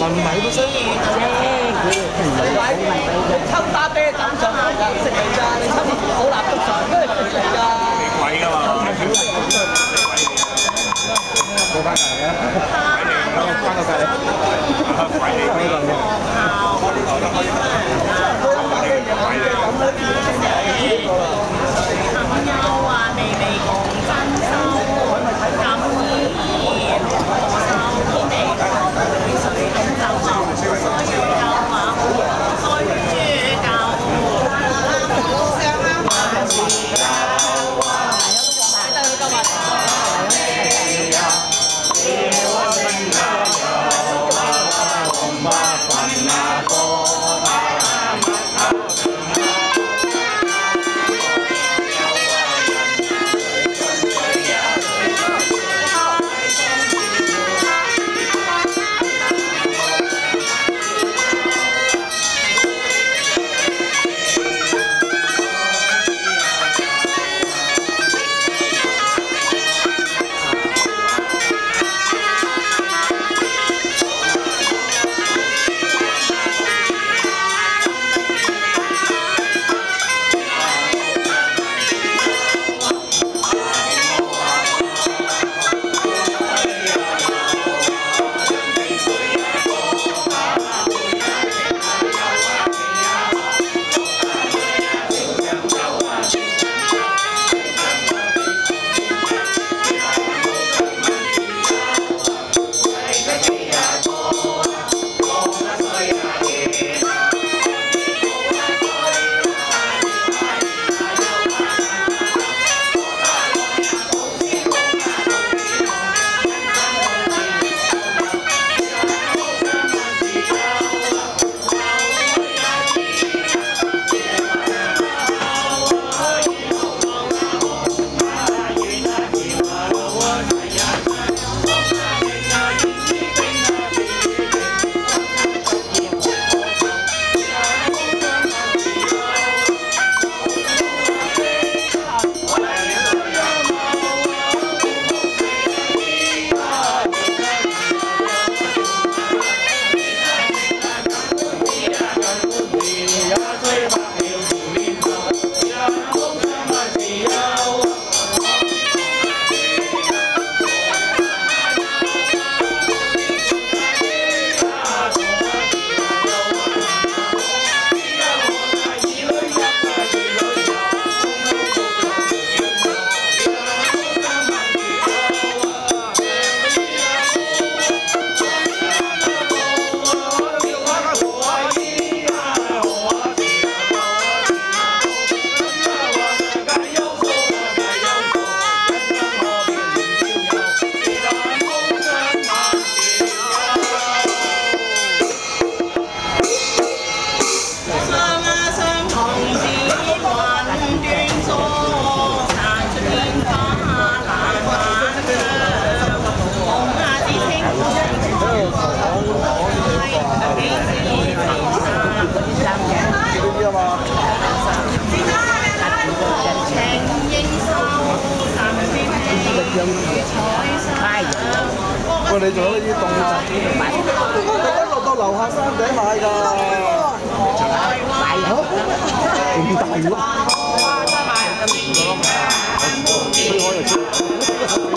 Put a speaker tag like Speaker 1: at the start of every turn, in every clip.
Speaker 1: 问米都识。
Speaker 2: 你抽打啤酒上嚟㗎，食嚟㗎，你抽好蜡烛上都系食嚟㗎。
Speaker 3: 贵㗎嘛，
Speaker 1: 冇关系嘅，关个计，
Speaker 3: 贵你
Speaker 1: 呢度嘅。
Speaker 4: 朋友啊，
Speaker 1: 你做咗呢啲動作，一落到樓下山頂買㗎。大佬，咁大喎！所以我就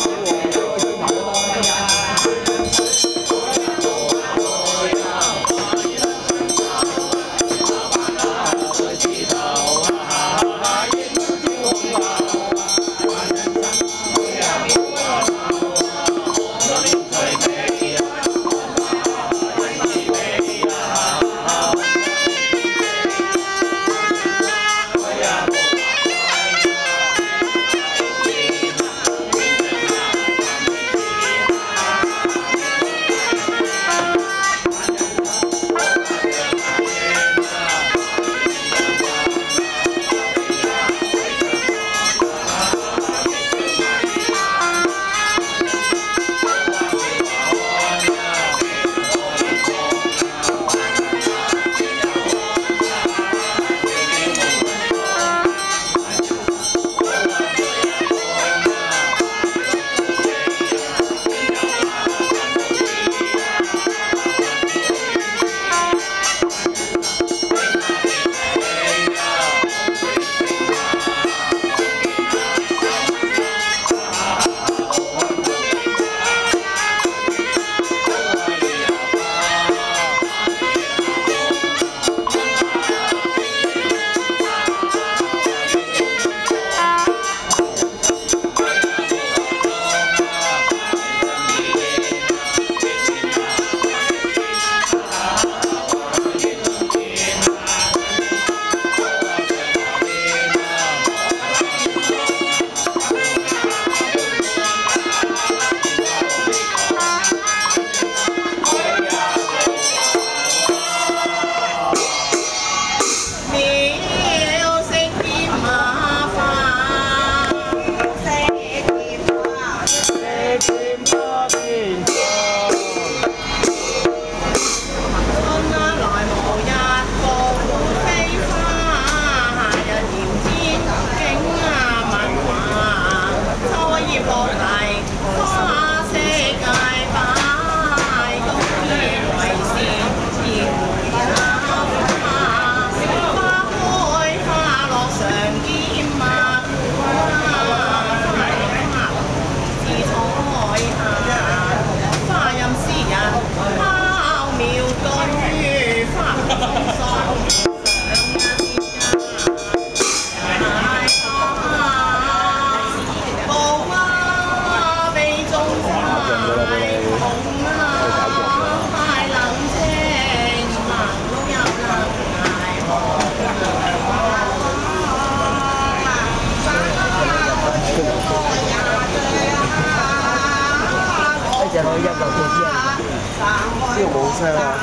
Speaker 1: xe là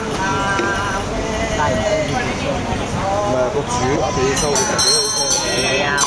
Speaker 1: mà có chú ở phía sau thì
Speaker 2: cảm thấy